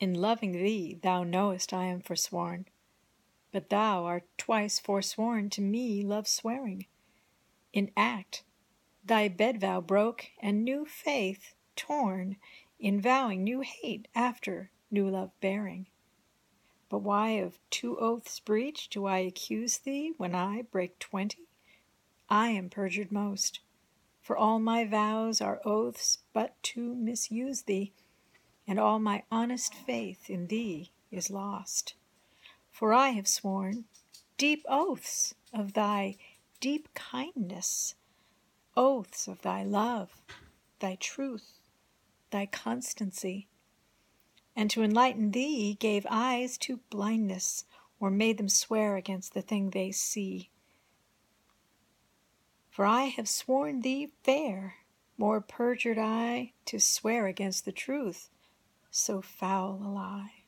In loving thee, thou knowest I am forsworn, But thou art twice forsworn to me love swearing. In act thy bed vow broke and new faith torn In vowing new hate after new love bearing. But why of two oaths breached do I accuse thee When I break twenty? I am perjured most, For all my vows are oaths but to misuse thee, And all my honest faith in thee is lost. For I have sworn deep oaths of thy deep kindness, Oaths of thy love, thy truth, thy constancy, And to enlighten thee gave eyes to blindness, Or made them swear against the thing they see. For I have sworn thee fair, more perjured I To swear against the truth, so foul a lie.